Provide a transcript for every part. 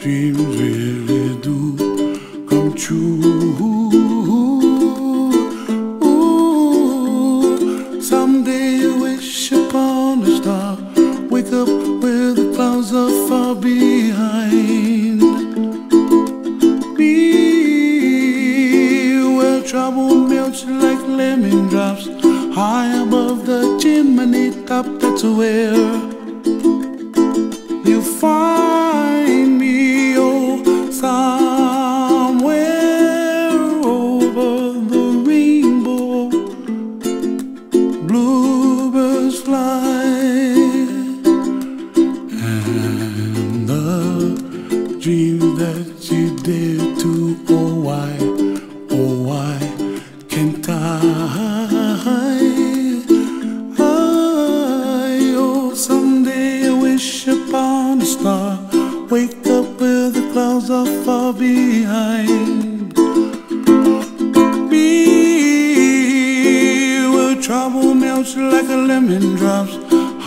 dreams um really do come true. Ooh, uh, someday you wish upon a star, wake up where the clouds are far behind. Be where trouble melts like lemon drops high above the chimney top. That's where you find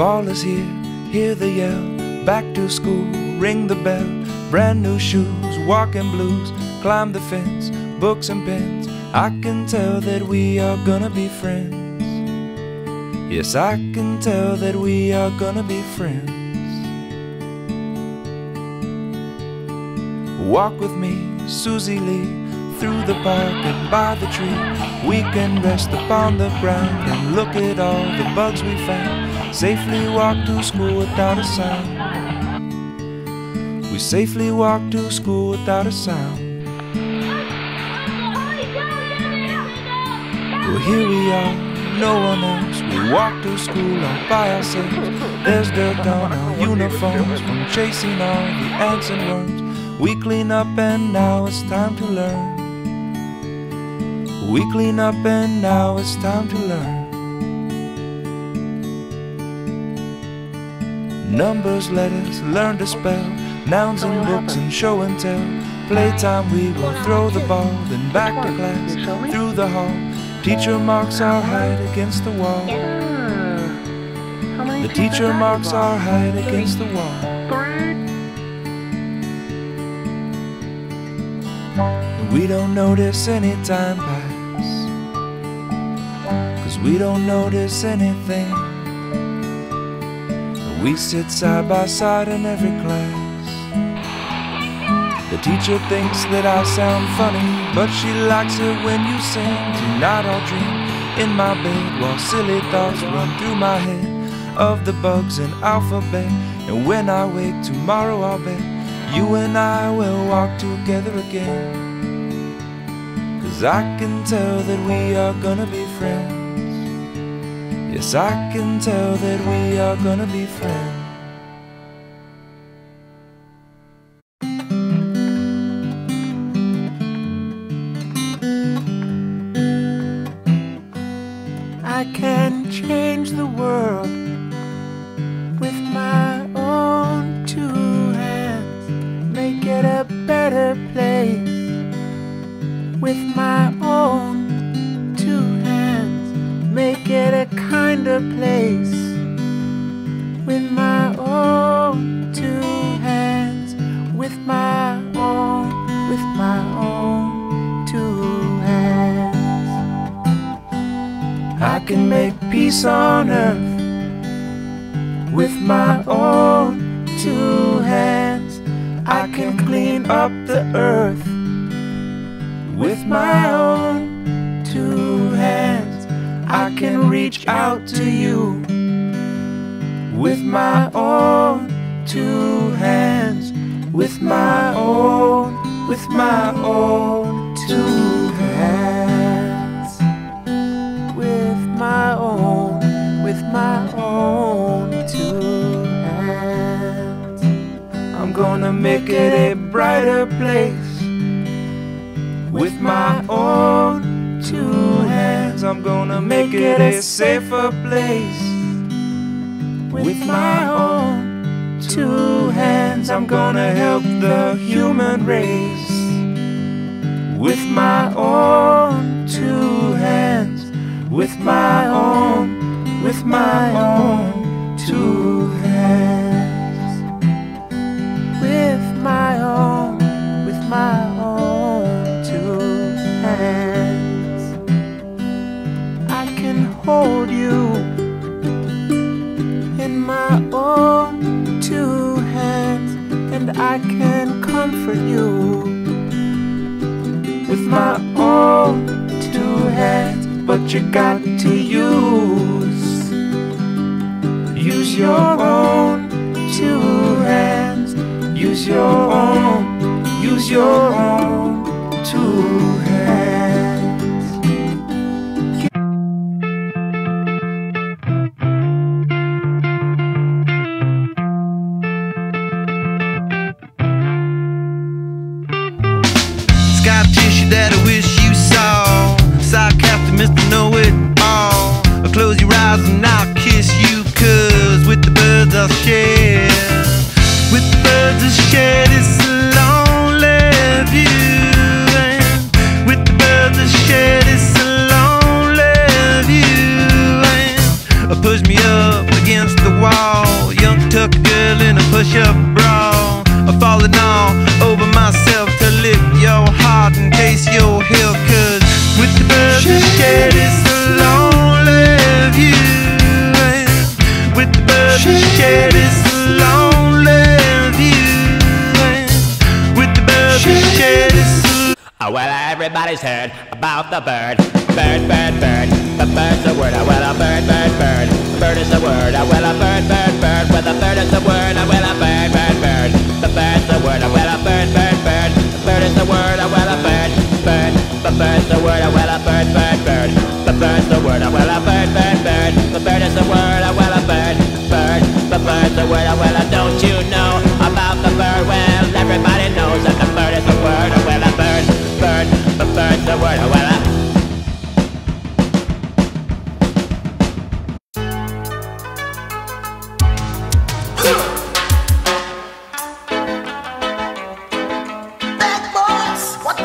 Fall is here, hear the yell. Back to school, ring the bell. Brand new shoes, walking blues. Climb the fence, books and pens. I can tell that we are gonna be friends. Yes, I can tell that we are gonna be friends. Walk with me, Suzy Lee, through the park and by the tree. We can rest upon the ground and look at all the bugs we found. Safely walk to school without a sound. We safely walk to school without a sound. Well, here we are, no one else. We walk to school all by ourselves. There's dirt on our uniforms from chasing all the ants and worms. We clean up and now it's time to learn. We clean up and now it's time to learn. Numbers, letters, learn to spell. Nouns and books and show and tell. Playtime, we will throw the ball, then back to class, through the hall. Teacher marks our height against the wall. The teacher marks our height against the wall. We don't notice any time pass. Cause we don't notice anything. We sit side by side in every class. The teacher thinks that I sound funny, but she likes it when you sing. Tonight I'll dream in my bed while silly thoughts run through my head of the bugs in alphabet. And when I wake tomorrow, I'll bet you and I will walk together again. Cause I can tell that we are gonna be friends. Yes, I can tell that we are gonna be friends. I can change the world. to you with my own two hands, with my own, with my own two hands, with my own, with my own two hands. I'm gonna make it a brighter place with my own I'm gonna make it a safer place with my own two hands. I'm gonna help the human race with my own two hands. With my own, with my own two hands. With my own, with my you got to use. Use your own two hands. Use your own. Use your own two Everybody's heard about the bird. Bird, bird, bird. The bird's a word. I will a bird, bird, bird. A bird is a word. I will a bird, bird, bird. Well, the bird is a word. I will